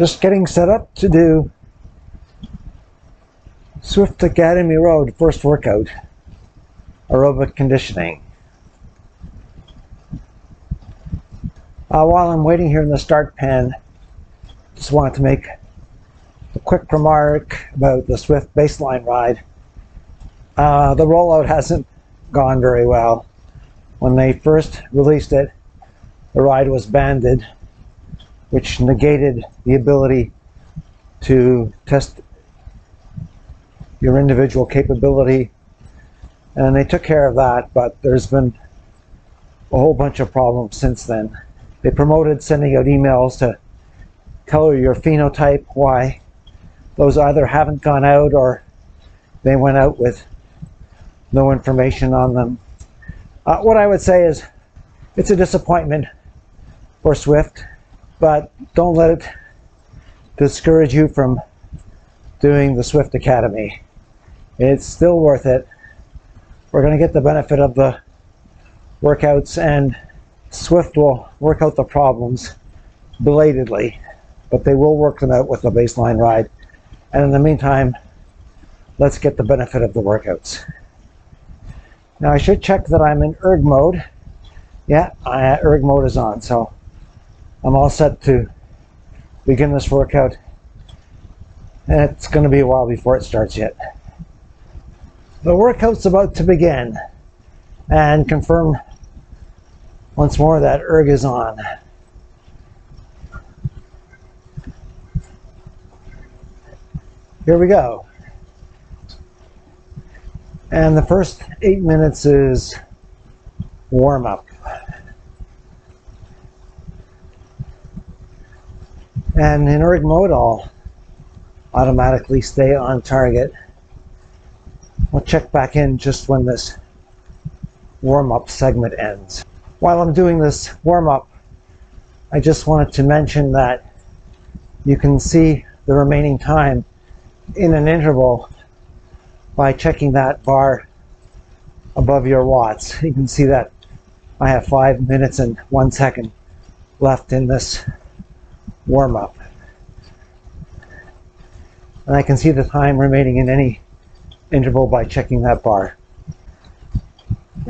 just getting set up to do Zwift Academy Road first workout, aerobic conditioning. Uh, while I'm waiting here in the start pen, just wanted to make a quick remark about the Zwift baseline ride. Uh, the rollout hasn't gone very well. When they first released it, the ride was banded, which negated the ability to test your individual capability. And they took care of that, but there's been a whole bunch of problems since then. They promoted sending out emails to tell you your phenotype, why those either haven't gone out or they went out with no information on them. Uh, what I would say is it's a disappointment for Zwift, but don't let it discourage you from doing the Zwift Academy. It's still worth it. We're going to get the benefit of the workouts and Zwift will work out the problems belatedly, but they will work them out with the baseline ride. And in the meantime, let's get the benefit of the workouts. Now I should check that I'm in erg mode. Yeah, I, erg mode is on, so I'm all set to begin this workout. And it's going to be a while before it starts yet. The workout's about to begin and confirm once more that erg is on. Here we go. And the first eight minutes is warm up. And in erg mode, I'll automatically stay on target. We'll check back in just when this warm-up segment ends. While I'm doing this warm-up, I just wanted to mention that you can see the remaining time in an interval by checking that bar above your watts. You can see that I have five minutes and one second left in this warm-up. And I can see the time remaining in any interval by checking that bar.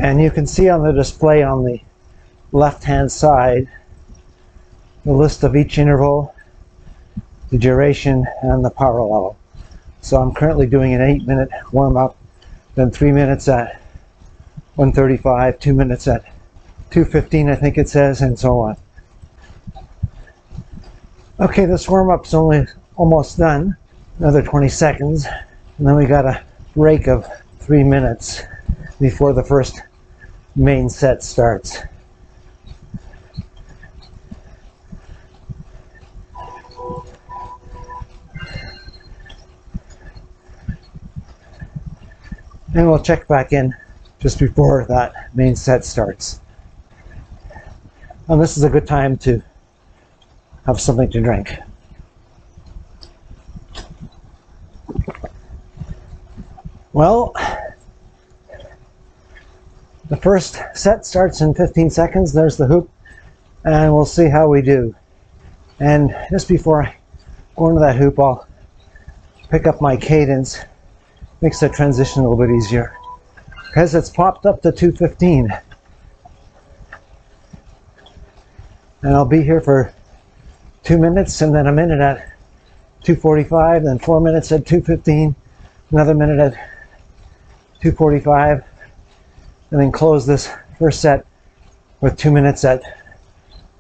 And you can see on the display on the left-hand side the list of each interval, the duration, and the power level. So I'm currently doing an eight minute warm up, then three minutes at 135, two minutes at 215, I think it says, and so on. Okay, this warm up's only almost done. Another 20 seconds. And then we got a break of three minutes before the first main set starts. And we'll check back in just before that main set starts. And this is a good time to have something to drink. Well, the first set starts in 15 seconds. There's the hoop, and we'll see how we do. And just before I go into that hoop, I'll pick up my cadence makes that transition a little bit easier because it's popped up to 215 and I'll be here for two minutes and then a minute at 245 then four minutes at 215 another minute at 245 and then close this first set with two minutes at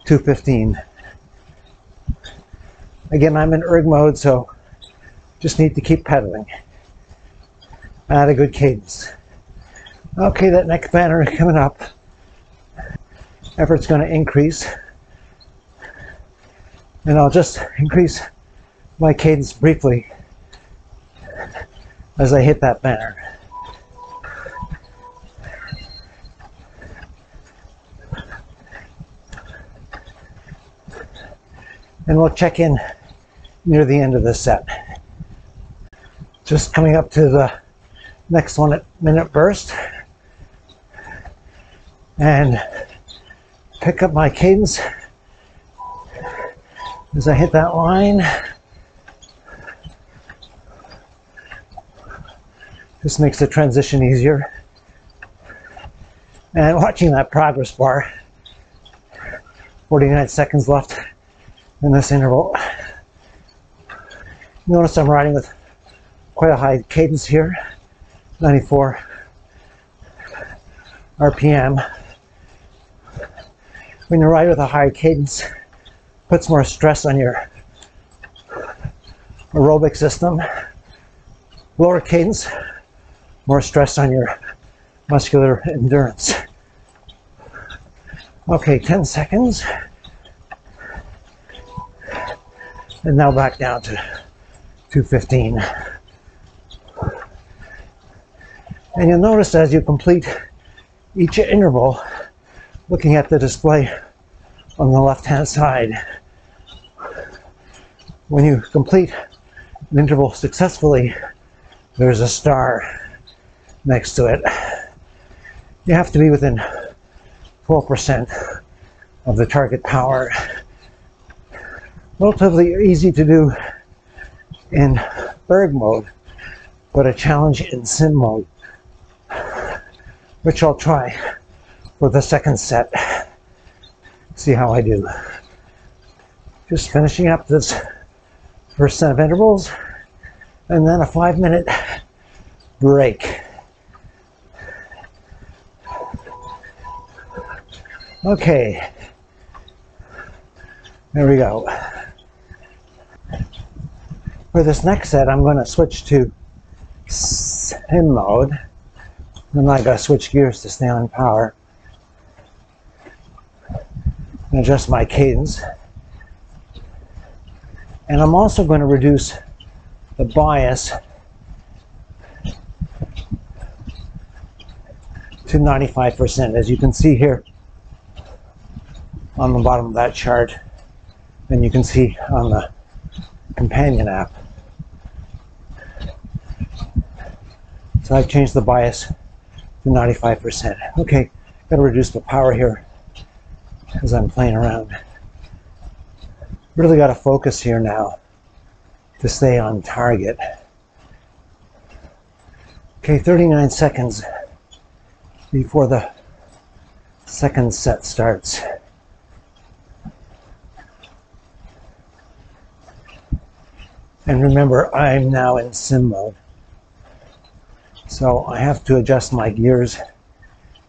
215 again I'm in erg mode so just need to keep pedaling at a good cadence. Okay, that next banner coming up. Effort's going to increase. And I'll just increase my cadence briefly as I hit that banner. And we'll check in near the end of the set. Just coming up to the next one at minute burst and pick up my cadence As I hit that line, this makes the transition easier. And watching that progress bar, 49 seconds left in this interval. Notice I'm riding with quite a high cadence here, 94 RPM. When you ride with a high cadence, puts more stress on your aerobic system. Lower cadence, more stress on your muscular endurance. Okay, 10 seconds. And now back down to 215. And you'll notice as you complete each interval, looking at the display on the left hand side, when you complete an interval successfully, there's a star next to it. You have to be within 12% of the target power. Relatively easy to do in erg mode, but a challenge in sim mode, which I'll try for the second set. See how I do. Just finishing up this set of intervals, and then a five minute break. Okay, there we go. For this next set, I'm going to switch to sim mode. And I got to switch gears to stay on power. And adjust my cadence. And I'm also going to reduce the bias to 95%. As you can see here on the bottom of that chart, and you can see on the companion app. So I've changed the bias to 95%. Okay, gotta reduce the power here as I'm playing around. Really gotta focus here now to stay on target. Okay, 39 seconds before the second set starts. And remember, I'm now in sim mode. So I have to adjust my gears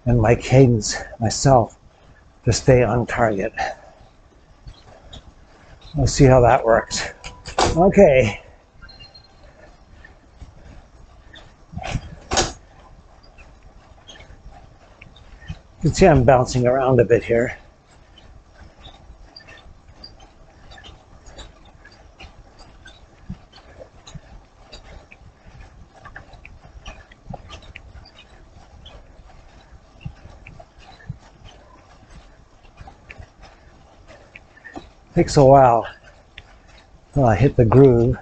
and my cadence myself to stay on target. We'll see how that works. Okay. You can see I'm bouncing around a bit here. Takes a while until I hit the groove.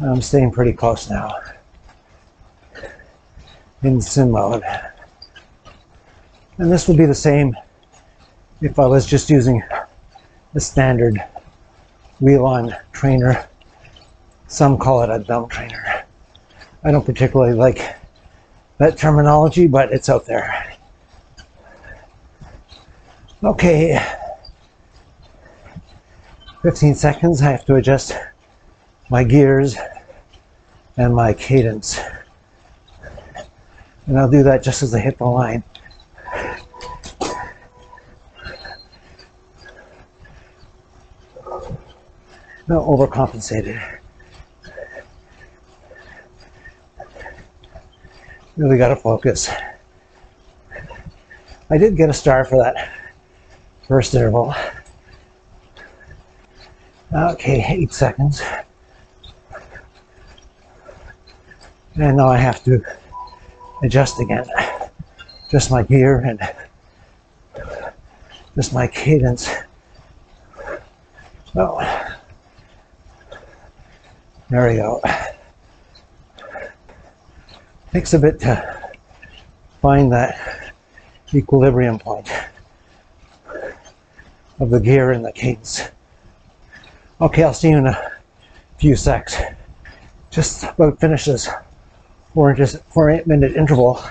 I'm staying pretty close now in sim mode. And this would be the same if I was just using a standard wheel-on trainer. Some call it a dump trainer. I don't particularly like that terminology, but it's out there. Okay, 15 seconds, I have to adjust my gears and my cadence. And I'll do that just as I hit the line. No overcompensated. Really got to focus. I did get a star for that first interval. Okay, eight seconds. And now I have to adjust again. Just my gear and just my cadence. Oh, there we go. Takes a bit to find that equilibrium point of the gear and the cadence Okay, I'll see you in a few secs. Just about finished this four, just four eight minute interval.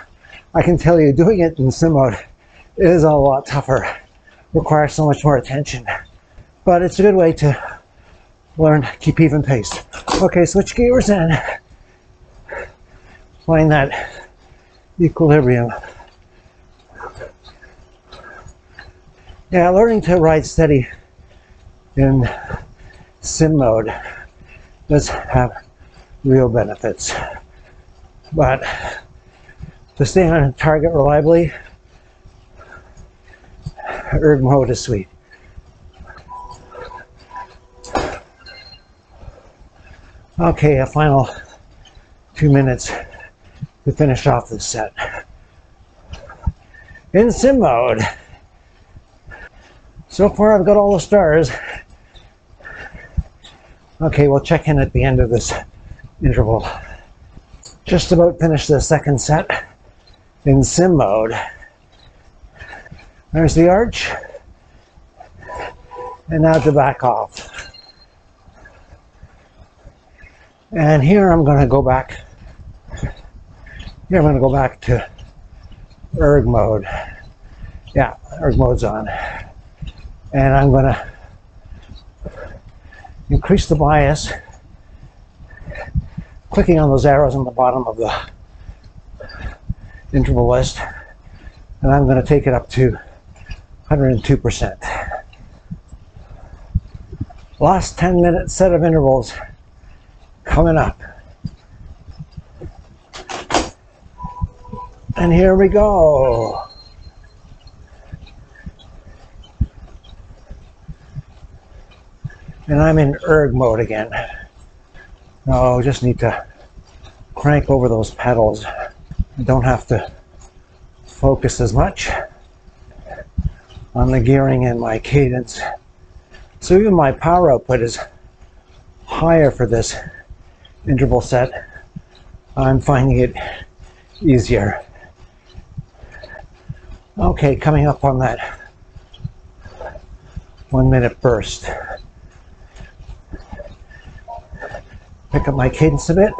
I can tell you doing it in sim mode is a lot tougher. Requires so much more attention. But it's a good way to learn keep even pace. Okay, switch gears and find that equilibrium. Yeah, learning to ride steady in sim mode does have real benefits. But to stay on target reliably, erg mode is sweet. Okay, a final two minutes to finish off this set. In sim mode. So far I've got all the stars. Okay, we'll check in at the end of this interval. Just about finished the second set in sim mode. There's the arch. And now to back off. And here I'm going to go back. Here I'm going to go back to erg mode. Yeah, erg mode's on. And I'm going to increase the bias clicking on those arrows on the bottom of the interval list and I'm going to take it up to 102%. Last 10 minute set of intervals coming up. And here we go. And I'm in erg mode again. No, just need to crank over those pedals. I don't have to focus as much on the gearing and my cadence. So even my power output is higher for this interval set. I'm finding it easier. Okay, coming up on that one minute burst. Pick up my cadence a bit.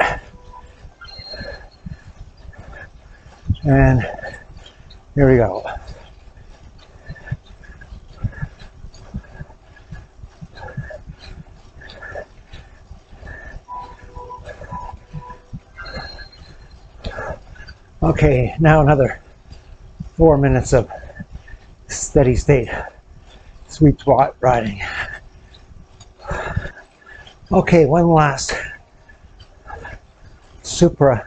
And here we go. Okay, now another four minutes of steady state sweet spot riding. Okay, one last supra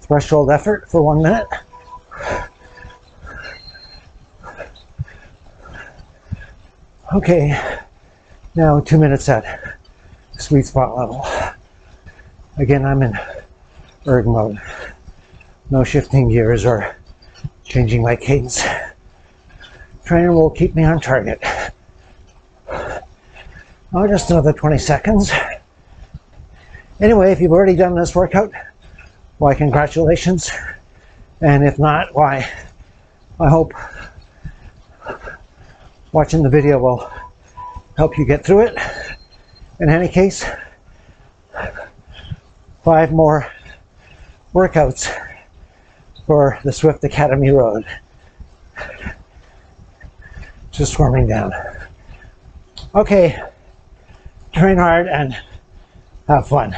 threshold effort for one minute. Okay, now two minutes at sweet spot level. Again, I'm in erg mode. No shifting gears or changing my cadence. Trainer will keep me on target. Oh, just another 20 seconds. Anyway, if you've already done this workout, why congratulations. And if not, why I hope watching the video will help you get through it. In any case, five more workouts for the Zwift Academy Road. Just warming down. Okay, train hard and have fun.